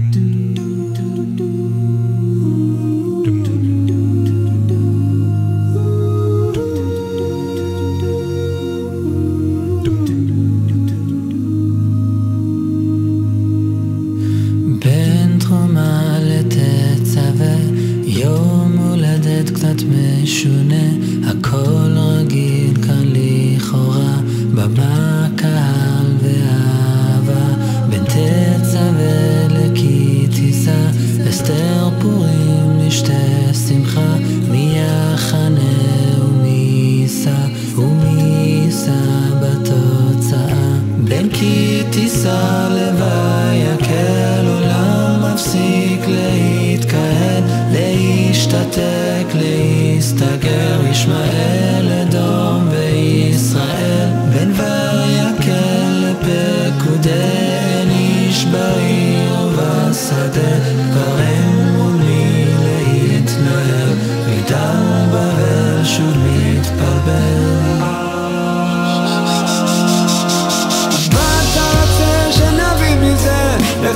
בין אסתר פורים נשתה שמחה, מי יחנה ומי יישא, ומי יישא בתוצאה, בין כי תישא לוואי יקל עולם מפסיק להתקהל, להשתתק, להסתגר, ישמעאל,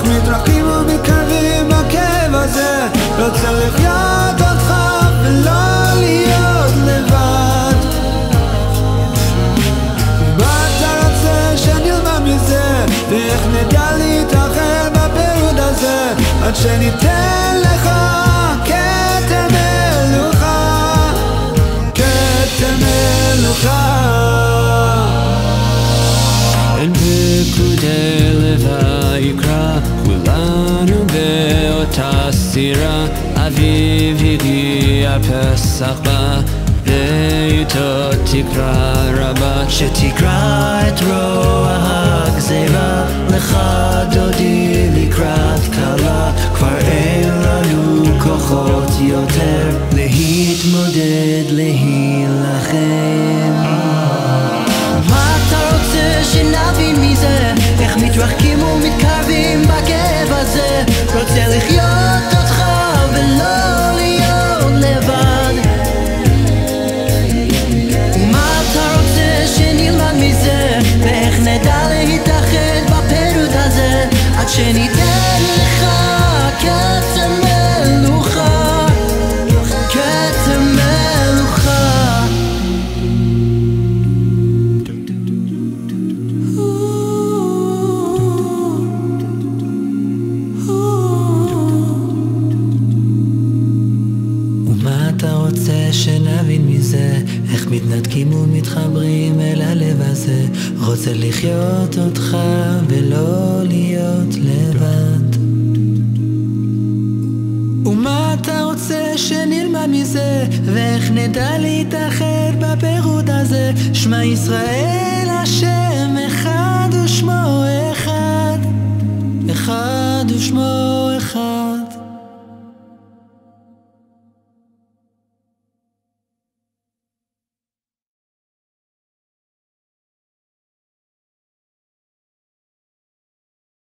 איך מתרחקים ומתקרבים בכאב הזה? רוצה לחיות אותך ולא להיות לבד מה אתה רוצה שנלמד מזה? ואיך נדע להתאחד בפירוד הזה? עד שניתן לך כתר מלוכה כתר מלוכה פקודי לויקרא, סירה, אביב הגיע פסח בא, ואיתו תקרא רבה, שתקרא את רוע הגזירה, לך דודי לקראת כלה, כבר אין לנו כוחות יותר, להתמודד, להילחם. מה אתה רוצה שנבין מזה? איך מתרחקים ומתקרבים בכאב הזה? רוצה לחיות עד רוצה שנבין מזה? איך מתנתקים ומתחברים אל הלב הזה? רוצה לחיות אותך ולא להיות לבד. ומה אתה רוצה שנלמד מזה? ואיך נדע להתאחד בפירוד הזה? שמע ישראל